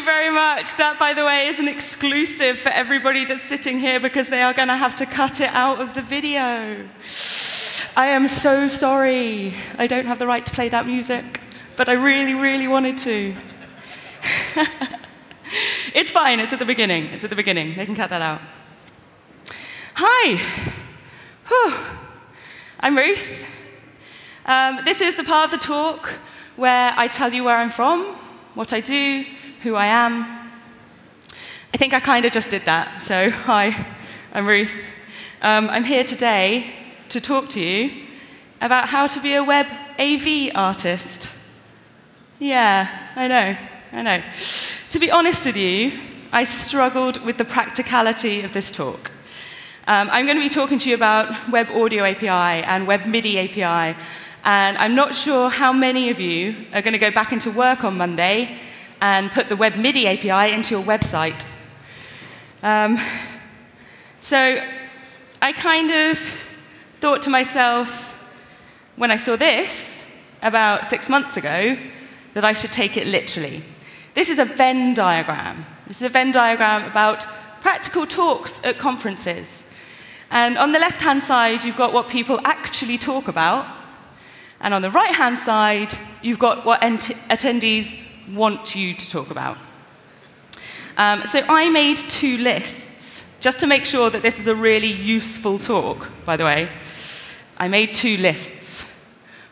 you very much. That, by the way, is an exclusive for everybody that's sitting here because they are going to have to cut it out of the video. I am so sorry. I don't have the right to play that music, but I really, really wanted to. it's fine. It's at the beginning. It's at the beginning. They can cut that out. Hi. Whew. I'm Ruth. Um, this is the part of the talk where I tell you where I'm from, what I do, who I am. I think I kind of just did that. So, hi, I'm Ruth. Um, I'm here today to talk to you about how to be a web AV artist. Yeah, I know, I know. To be honest with you, I struggled with the practicality of this talk. Um, I'm going to be talking to you about Web Audio API and Web MIDI API, and I'm not sure how many of you are going to go back into work on Monday and put the Web MIDI API into your website. Um, so I kind of thought to myself, when I saw this about six months ago, that I should take it literally. This is a Venn diagram. This is a Venn diagram about practical talks at conferences. And on the left hand side, you've got what people actually talk about. And on the right hand side, you've got what attendees want you to talk about. Um, so I made two lists, just to make sure that this is a really useful talk, by the way. I made two lists.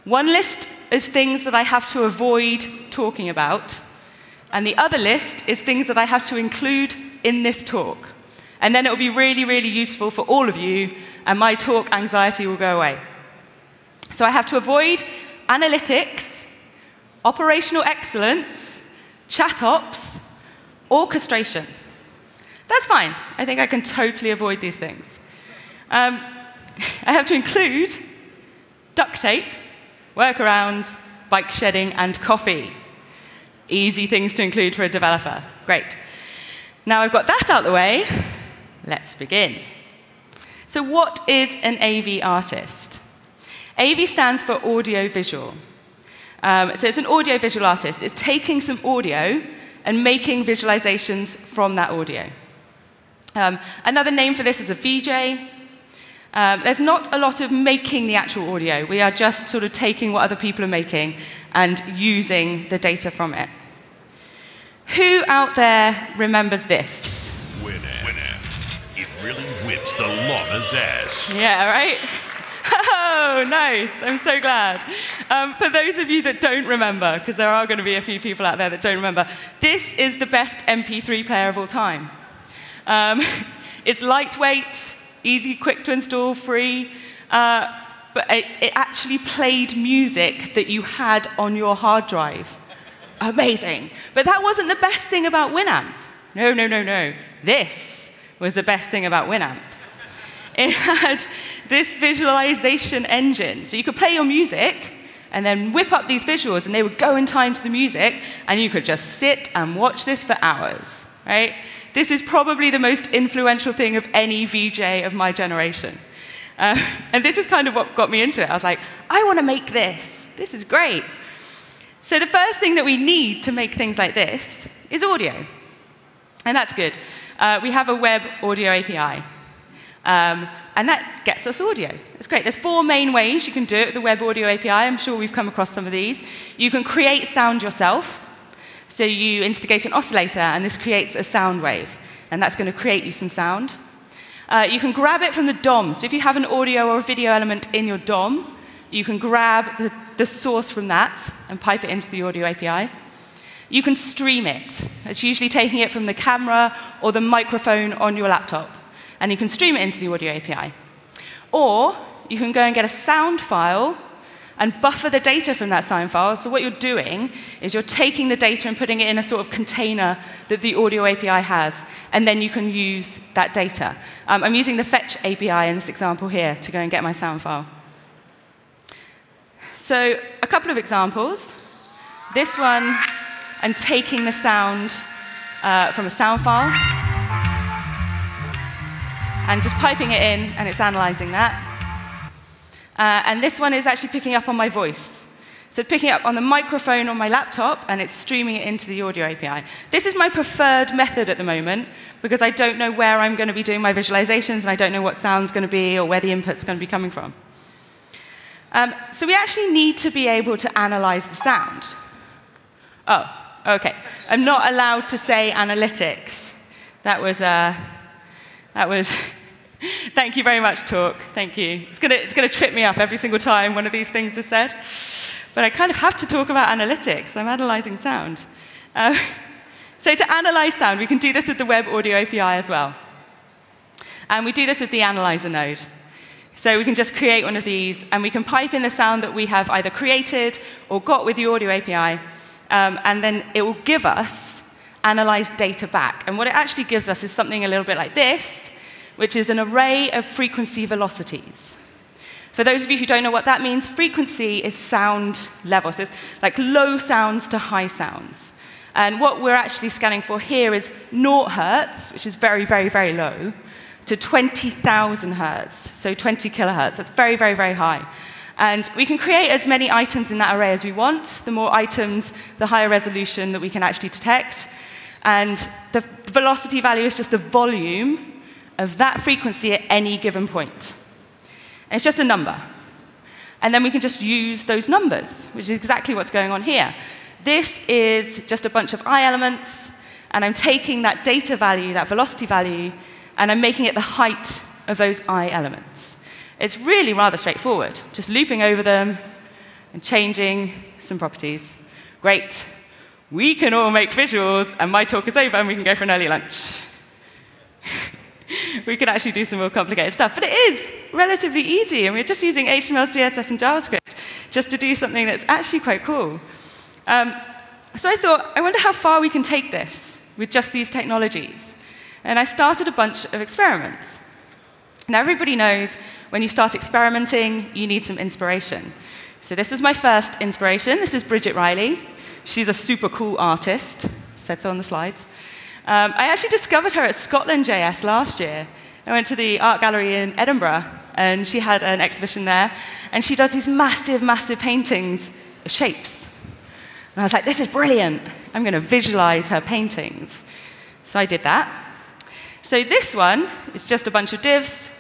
One list is things that I have to avoid talking about, and the other list is things that I have to include in this talk. And then it will be really, really useful for all of you, and my talk anxiety will go away. So I have to avoid analytics, operational excellence, chat ops, orchestration. That's fine. I think I can totally avoid these things. Um, I have to include duct tape, workarounds, bike shedding, and coffee. Easy things to include for a developer. Great. Now I've got that out of the way, let's begin. So, what is an AV artist? AV stands for audio visual. Um, so, it's an audio visual artist. It's taking some audio and making visualizations from that audio. Um, another name for this is a VJ. Um, there's not a lot of making the actual audio. We are just sort of taking what other people are making and using the data from it. Who out there remembers this? Winamp. Winamp. It really whips the llama's ass. Yeah, right? Oh, nice. I'm so glad. Um, for those of you that don't remember, because there are going to be a few people out there that don't remember, this is the best MP3 player of all time. Um, it's lightweight, easy, quick to install, free, uh, but it, it actually played music that you had on your hard drive. Amazing. But that wasn't the best thing about Winamp. No, no, no, no. This was the best thing about Winamp. It had this visualization engine. So you could play your music and then whip up these visuals, and they would go in time to the music, and you could just sit and watch this for hours, right? This is probably the most influential thing of any VJ of my generation. Uh, and this is kind of what got me into it. I was like, I want to make this. This is great. So the first thing that we need to make things like this is audio. And that's good. Uh, we have a web audio API. Um, and that gets us audio. It's great. There's four main ways you can do it with the Web Audio API. I'm sure we've come across some of these. You can create sound yourself. So you instigate an oscillator, and this creates a sound wave. And that's going to create you some sound. Uh, you can grab it from the DOM. So if you have an audio or a video element in your DOM, you can grab the, the source from that and pipe it into the audio API. You can stream it. It's usually taking it from the camera or the microphone on your laptop and you can stream it into the audio API. Or you can go and get a sound file and buffer the data from that sound file. So what you're doing is you're taking the data and putting it in a sort of container that the audio API has, and then you can use that data. Um, I'm using the fetch API in this example here to go and get my sound file. So, a couple of examples. This one, I'm taking the sound uh, from a sound file and just piping it in, and it's analyzing that. Uh, and this one is actually picking up on my voice. So it's picking up on the microphone on my laptop and it's streaming it into the audio API. This is my preferred method at the moment because I don't know where I'm going to be doing my visualizations and I don't know what sound's going to be or where the input's going to be coming from. Um, so we actually need to be able to analyze the sound. Oh, okay. I'm not allowed to say analytics. That was, uh, that was Thank you very much, talk. Thank you. It's going it's to trip me up every single time one of these things is said. But I kind of have to talk about analytics. I'm analyzing sound. Uh, so to analyze sound, we can do this with the web audio API as well. And we do this with the analyzer node. So we can just create one of these, and we can pipe in the sound that we have either created or got with the audio API, um, and then it will give us analyzed data back. And what it actually gives us is something a little bit like this, which is an array of frequency velocities. For those of you who don't know what that means, frequency is sound level. So it's like low sounds to high sounds. And what we're actually scanning for here is 0 hertz, which is very, very, very low, to 20,000 hertz, so 20 kilohertz. That's very, very, very high. And we can create as many items in that array as we want. The more items, the higher resolution that we can actually detect. And the velocity value is just the volume of that frequency at any given point. And it's just a number. And then we can just use those numbers, which is exactly what's going on here. This is just a bunch of I elements, and I'm taking that data value, that velocity value, and I'm making it the height of those I elements. It's really rather straightforward, just looping over them and changing some properties. Great. We can all make visuals, and my talk is over, and we can go for an early lunch. we could actually do some more complicated stuff. But it is relatively easy, and we're just using HTML, CSS, and JavaScript just to do something that's actually quite cool. Um, so I thought, I wonder how far we can take this with just these technologies. And I started a bunch of experiments. Now, everybody knows when you start experimenting, you need some inspiration. So this is my first inspiration. This is Bridget Riley. She's a super cool artist. Said so on the slides. Um, I actually discovered her at Scotland JS last year. I went to the art gallery in Edinburgh, and she had an exhibition there, and she does these massive, massive paintings of shapes. And I was like, this is brilliant. I'm going to visualize her paintings. So I did that. So this one is just a bunch of divs,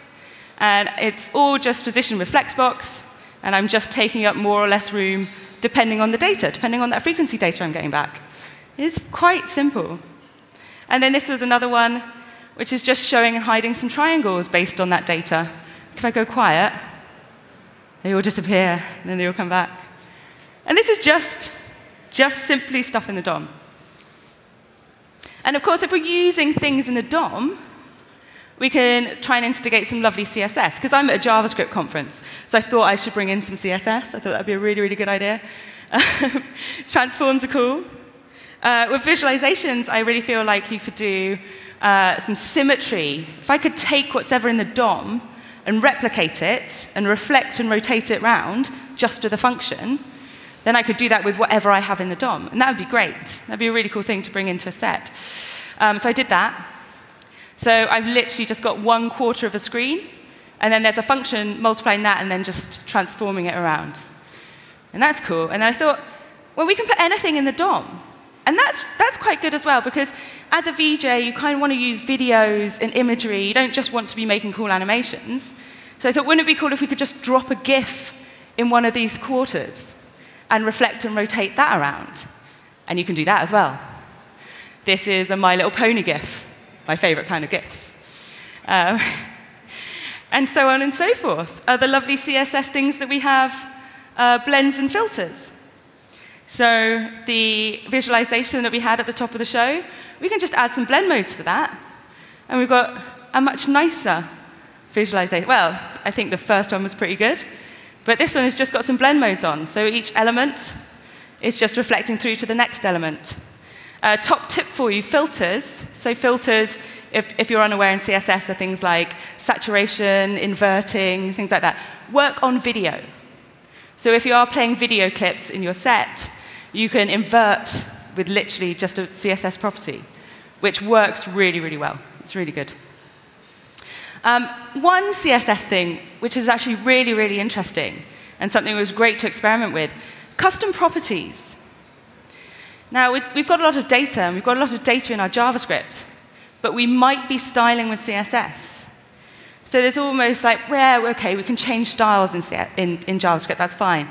and it's all just positioned with Flexbox, and I'm just taking up more or less room depending on the data, depending on that frequency data I'm getting back. It's quite simple. And then this was another one, which is just showing and hiding some triangles based on that data. If I go quiet, they all disappear, and then they all come back. And this is just, just simply stuff in the DOM. And of course, if we're using things in the DOM, we can try and instigate some lovely CSS. Because I'm at a JavaScript conference, so I thought I should bring in some CSS. I thought that would be a really, really good idea. Transforms are cool. Uh, with visualizations, I really feel like you could do uh, some symmetry. If I could take what's ever in the DOM and replicate it and reflect and rotate it around just with a function, then I could do that with whatever I have in the DOM. And that would be great. That'd be a really cool thing to bring into a set. Um, so I did that. So I've literally just got one quarter of a screen, and then there's a function multiplying that and then just transforming it around. And that's cool. And I thought, well, we can put anything in the DOM. And that's, that's quite good as well, because as a VJ, you kind of want to use videos and imagery. You don't just want to be making cool animations. So I thought, wouldn't it be cool if we could just drop a GIF in one of these quarters and reflect and rotate that around? And you can do that as well. This is a My Little Pony GIF, my favorite kind of GIFs. Um, and so on and so forth. Other lovely CSS things that we have, uh, blends and filters. So the visualization that we had at the top of the show, we can just add some blend modes to that. And we've got a much nicer visualization. Well, I think the first one was pretty good. But this one has just got some blend modes on. So each element is just reflecting through to the next element. Uh, top tip for you, filters. So filters, if, if you're unaware in CSS, are things like saturation, inverting, things like that. Work on video. So if you are playing video clips in your set, you can invert with literally just a CSS property, which works really, really well. It's really good. Um, one CSS thing, which is actually really, really interesting, and something that was great to experiment with, custom properties. Now, we've got a lot of data, and we've got a lot of data in our JavaScript, but we might be styling with CSS. So there's almost like, well, okay, we can change styles in, in, in JavaScript, that's fine.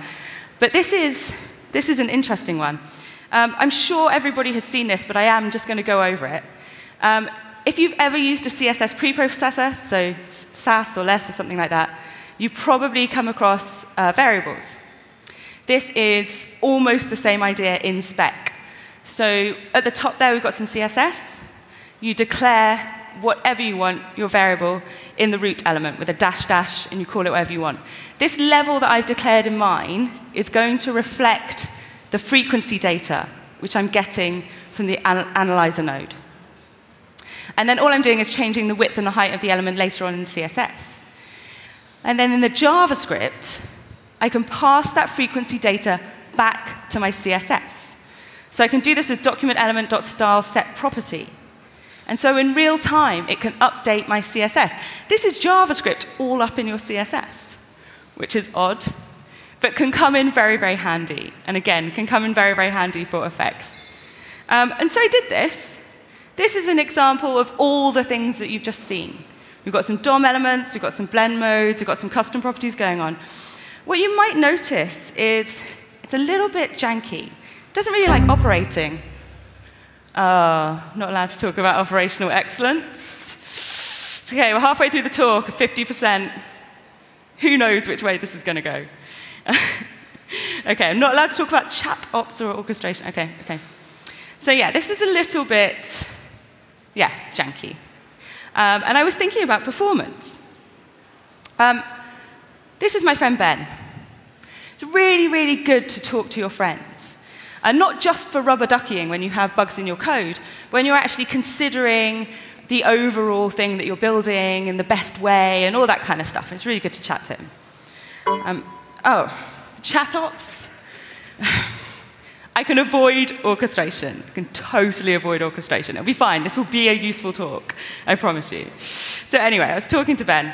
But this is, this is an interesting one. Um, I'm sure everybody has seen this, but I am just going to go over it. Um, if you've ever used a CSS preprocessor, so Sass or less or something like that, you've probably come across uh, variables. This is almost the same idea in spec. So at the top there, we've got some CSS. You declare whatever you want, your variable, in the root element with a dash dash, and you call it whatever you want. This level that I've declared in mine is going to reflect the frequency data, which I'm getting from the an analyzer node. And then all I'm doing is changing the width and the height of the element later on in CSS. And then in the JavaScript, I can pass that frequency data back to my CSS. So I can do this with document element.style set property. And so in real time, it can update my CSS. This is JavaScript all up in your CSS, which is odd, but can come in very, very handy. And again, can come in very, very handy for effects. Um, and so I did this. This is an example of all the things that you've just seen. We've got some DOM elements, we've got some blend modes, we've got some custom properties going on. What you might notice is it's a little bit janky. It doesn't really like operating. Uh, not allowed to talk about operational excellence. Okay, we're halfway through the talk, 50%. Who knows which way this is going to go? okay, I'm not allowed to talk about chat ops or orchestration. Okay, okay. So yeah, this is a little bit, yeah, janky. Um, and I was thinking about performance. Um, this is my friend Ben. It's really, really good to talk to your friends. And not just for rubber duckying when you have bugs in your code, when you're actually considering the overall thing that you're building in the best way and all that kind of stuff. It's really good to chat to him. Um, Oh, chat ops. I can avoid orchestration. I can totally avoid orchestration. It'll be fine. This will be a useful talk, I promise you. So anyway, I was talking to Ben,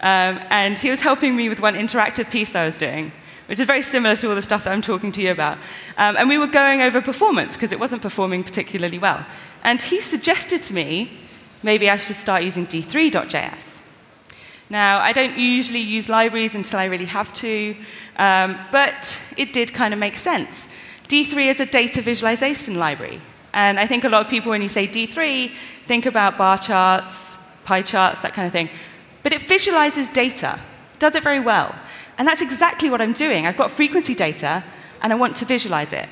um, and he was helping me with one interactive piece I was doing, which is very similar to all the stuff that I'm talking to you about. Um, and we were going over performance, because it wasn't performing particularly well. And he suggested to me, maybe I should start using d3.js. Now, I don't usually use libraries until I really have to, um, but it did kind of make sense. D3 is a data visualization library. And I think a lot of people, when you say D3, think about bar charts, pie charts, that kind of thing. But it visualizes data, does it very well. And that's exactly what I'm doing. I've got frequency data, and I want to visualize it.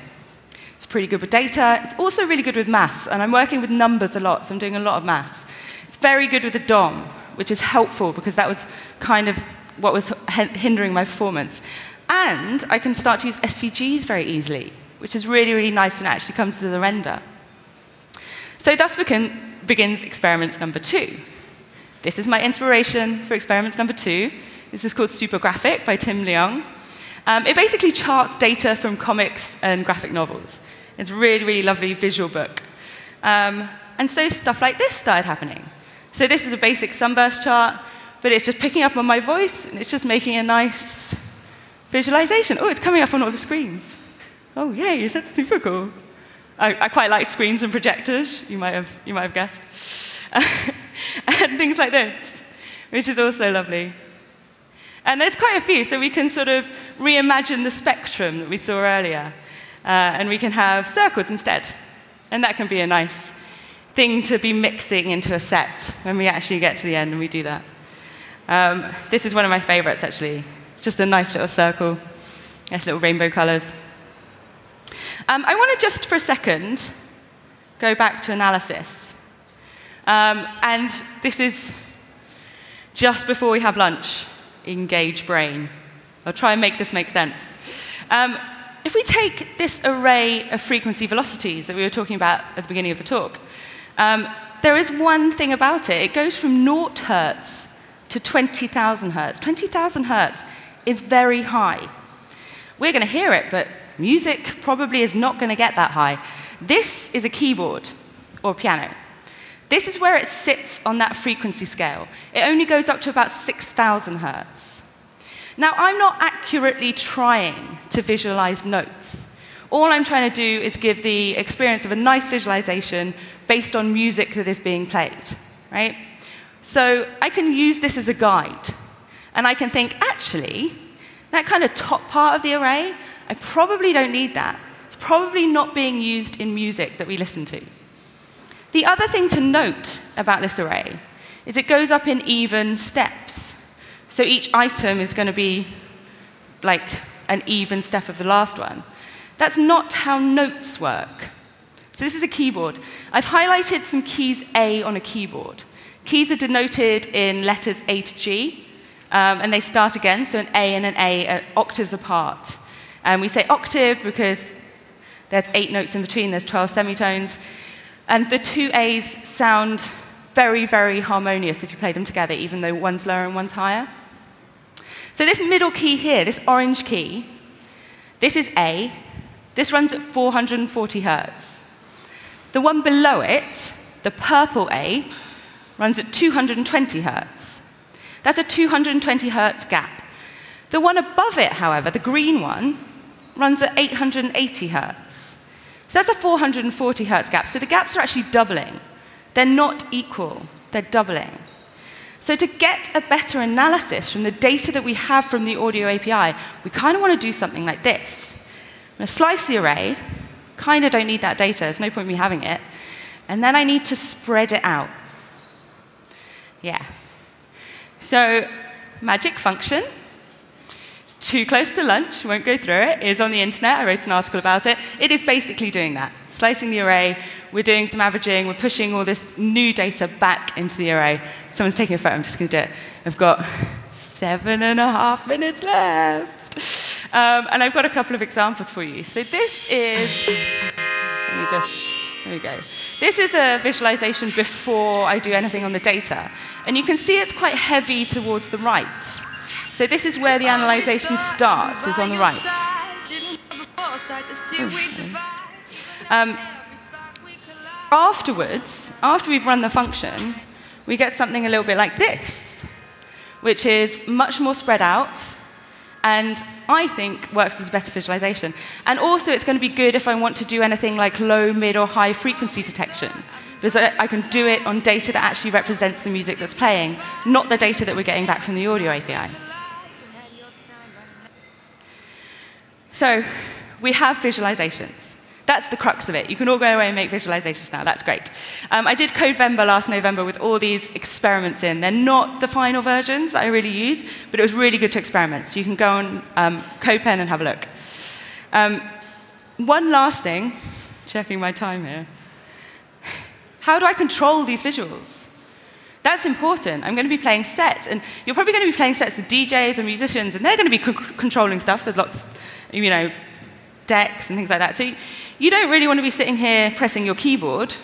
It's pretty good with data. It's also really good with maths, and I'm working with numbers a lot, so I'm doing a lot of maths. It's very good with the DOM which is helpful because that was kind of what was hindering my performance. And I can start to use SVGs very easily, which is really, really nice when it actually comes to the render. So thus begins experiment number two. This is my inspiration for experiment number two. This is called Supergraphic by Tim Leong. Um, it basically charts data from comics and graphic novels. It's a really, really lovely visual book. Um, and so stuff like this started happening. So this is a basic sunburst chart, but it's just picking up on my voice, and it's just making a nice visualization. Oh, it's coming up on all the screens. Oh, yay, that's super cool. I, I quite like screens and projectors, you might have, you might have guessed. and things like this, which is also lovely. And there's quite a few, so we can sort of reimagine the spectrum that we saw earlier. Uh, and we can have circles instead. And that can be a nice thing to be mixing into a set when we actually get to the end and we do that. Um, this is one of my favorites, actually. It's just a nice little circle, nice little rainbow colors. Um, I want to just for a second go back to analysis. Um, and this is just before we have lunch, engage brain. I'll try and make this make sense. Um, if we take this array of frequency velocities that we were talking about at the beginning of the talk, um, there is one thing about it. It goes from 0 hertz to 20,000 hertz. 20,000 hertz is very high. We're going to hear it, but music probably is not going to get that high. This is a keyboard or a piano. This is where it sits on that frequency scale. It only goes up to about 6,000 hertz. Now, I'm not accurately trying to visualize notes. All I'm trying to do is give the experience of a nice visualization based on music that is being played, right? So I can use this as a guide. And I can think, actually, that kind of top part of the array, I probably don't need that. It's probably not being used in music that we listen to. The other thing to note about this array is it goes up in even steps. So each item is going to be like an even step of the last one. That's not how notes work. So this is a keyboard. I've highlighted some keys A on a keyboard. Keys are denoted in letters A to G, um, and they start again, so an A and an A are octaves apart. And we say octave because there's eight notes in between, there's 12 semitones. And the two A's sound very, very harmonious if you play them together, even though one's lower and one's higher. So this middle key here, this orange key, this is A. This runs at 440 hertz. The one below it, the purple A, runs at 220 hertz. That's a 220 hertz gap. The one above it, however, the green one, runs at 880 hertz. So that's a 440 hertz gap. So the gaps are actually doubling. They're not equal, they're doubling. So to get a better analysis from the data that we have from the audio API, we kind of want to do something like this. I'm going to slice the array, kind of don't need that data, there's no point in me having it, and then I need to spread it out. Yeah. So magic function, too close to lunch, won't go through it, is on the internet. I wrote an article about it. It is basically doing that. Slicing the array, we're doing some averaging, we're pushing all this new data back into the array. Someone's taking a photo, I'm just going to do it. I've got seven and a half minutes left. Um, and I've got a couple of examples for you. So this is, let me just, here we go. This is a visualization before I do anything on the data. And you can see it's quite heavy towards the right. So this is where the analyzation starts, is on the right. Um, afterwards, after we've run the function, we get something a little bit like this, which is much more spread out, and I think works as a better visualization. And also, it's going to be good if I want to do anything like low, mid, or high frequency detection, because I can do it on data that actually represents the music that's playing, not the data that we're getting back from the audio API. So we have visualizations. That's the crux of it. You can all go away and make visualizations now. That's great. Um, I did Codevember last November with all these experiments in. They're not the final versions that I really use, but it was really good to experiment. So you can go on um, CodePen and have a look. Um, one last thing, checking my time here. How do I control these visuals? That's important. I'm going to be playing sets, and you're probably going to be playing sets with DJs and musicians, and they're going to be controlling stuff with lots of you know, decks and things like that. So you don't really want to be sitting here pressing your keyboard.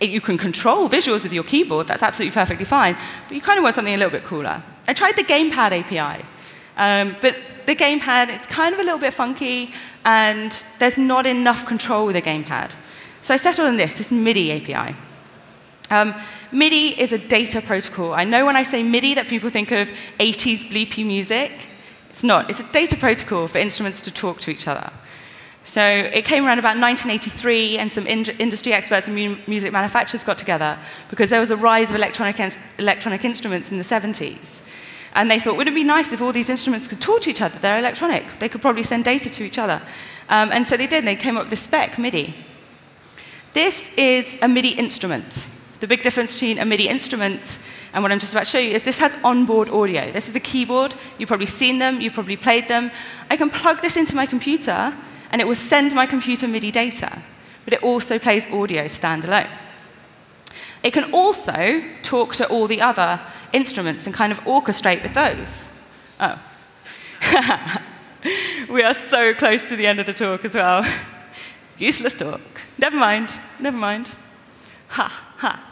You can control visuals with your keyboard, that's absolutely perfectly fine, but you kind of want something a little bit cooler. I tried the Gamepad API, um, but the Gamepad, it's kind of a little bit funky, and there's not enough control with the Gamepad. So I settled on this, this MIDI API. Um, MIDI is a data protocol. I know when I say MIDI that people think of 80s bleepy music. It's not. It's a data protocol for instruments to talk to each other. So it came around about 1983, and some in industry experts and mu music manufacturers got together because there was a rise of electronic, electronic instruments in the 70s. And they thought, wouldn't it be nice if all these instruments could talk to each other? They're electronic. They could probably send data to each other. Um, and so they did. and They came up with the spec, MIDI. This is a MIDI instrument. The big difference between a MIDI instrument and what I'm just about to show you is this has onboard audio. This is a keyboard. You've probably seen them. You've probably played them. I can plug this into my computer, and it will send my computer MIDI data. But it also plays audio standalone. It can also talk to all the other instruments and kind of orchestrate with those. Oh. we are so close to the end of the talk as well. Useless talk. Never mind. Never mind. Ha, ha.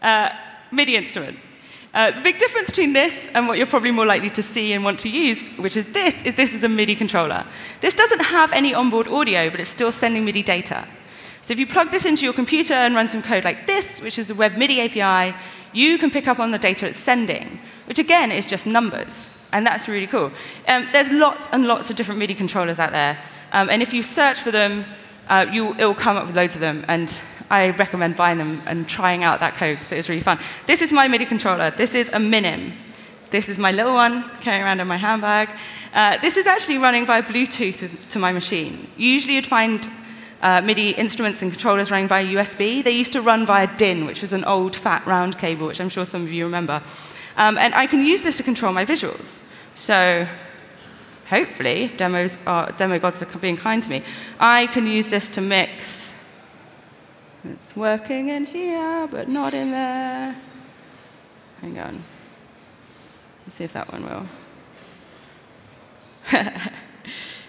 Uh, MIDI instrument. Uh, the big difference between this and what you're probably more likely to see and want to use, which is this, is this is a MIDI controller. This doesn't have any onboard audio, but it's still sending MIDI data. So if you plug this into your computer and run some code like this, which is the Web MIDI API, you can pick up on the data it's sending, which again is just numbers. And that's really cool. Um, there's lots and lots of different MIDI controllers out there. Um, and if you search for them, uh, you, it will come up with loads of them. And I recommend buying them and trying out that code because it's really fun. This is my MIDI controller. This is a Minim. This is my little one carrying around in my handbag. Uh, this is actually running via Bluetooth to my machine. Usually you'd find uh, MIDI instruments and controllers running via USB. They used to run via DIN, which was an old fat round cable, which I'm sure some of you remember. Um, and I can use this to control my visuals. So hopefully, demos are, demo gods are being kind to me, I can use this to mix. It's working in here, but not in there. Hang on. Let's see if that one will.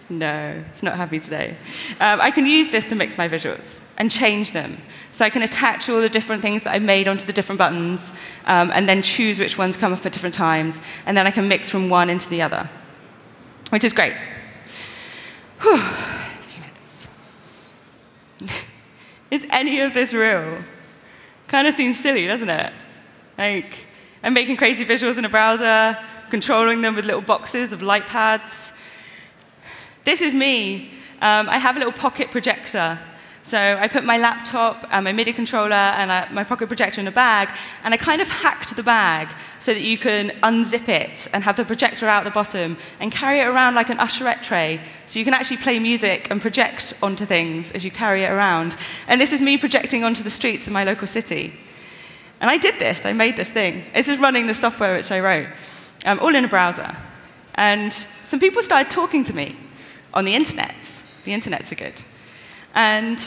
no, it's not happy today. Um, I can use this to mix my visuals and change them. So I can attach all the different things that I've made onto the different buttons um, and then choose which ones come up at different times. And then I can mix from one into the other, which is great. Whew. Is any of this real? Kind of seems silly, doesn't it? Like, I'm making crazy visuals in a browser, controlling them with little boxes of light pads. This is me. Um, I have a little pocket projector so I put my laptop and my MIDI controller and uh, my pocket projector in a bag, and I kind of hacked the bag so that you can unzip it and have the projector out the bottom and carry it around like an usherette tray. So you can actually play music and project onto things as you carry it around. And this is me projecting onto the streets of my local city. And I did this, I made this thing. This is running the software which I wrote, um, all in a browser. And some people started talking to me on the internet. The internets are good. And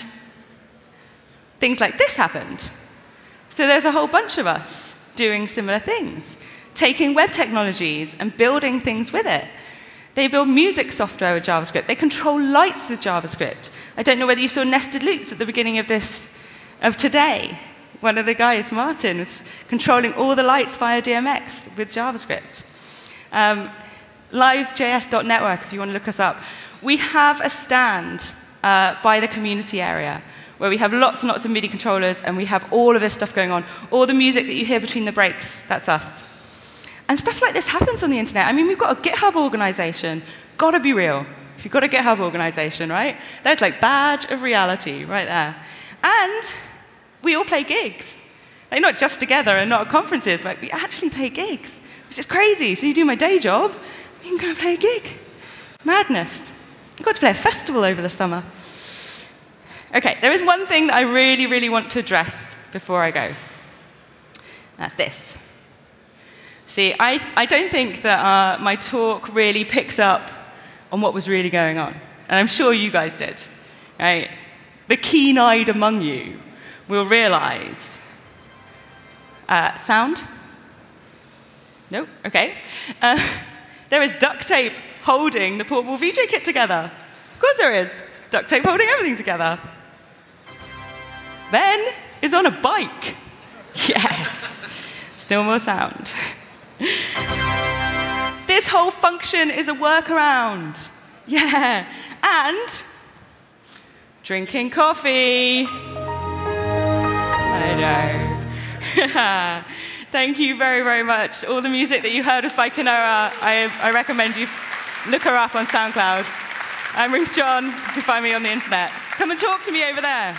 things like this happened. So there's a whole bunch of us doing similar things, taking web technologies and building things with it. They build music software with JavaScript. They control lights with JavaScript. I don't know whether you saw nested loops at the beginning of this, of today. One of the guys, Martin, was controlling all the lights via DMX with JavaScript. Um, Live.js.network, if you want to look us up. We have a stand uh, by the community area where we have lots and lots of MIDI controllers and we have all of this stuff going on. All the music that you hear between the breaks, that's us. And stuff like this happens on the internet. I mean, we've got a GitHub organization. Gotta be real. If you've got a GitHub organization, right? That's like badge of reality right there. And we all play gigs. Like not just together and not at conferences, but we actually play gigs, which is crazy. So you do my day job, you can go and play a gig. Madness. I got to play a festival over the summer. Okay, there is one thing that I really, really want to address before I go. That's this. See, I, I don't think that uh, my talk really picked up on what was really going on. And I'm sure you guys did. Right? The keen eyed among you will realize. Uh, sound? No? Okay. Uh, there is duct tape holding the portable VJ kit together. Of course there is. Duct tape holding everything together. Ben is on a bike. Yes. Still more sound. this whole function is a workaround. Yeah. And drinking coffee. I know. Thank you very, very much. All the music that you heard was by Kanoa. I, I recommend you Look her up on SoundCloud. I'm Ruth John. You can find me on the internet. Come and talk to me over there.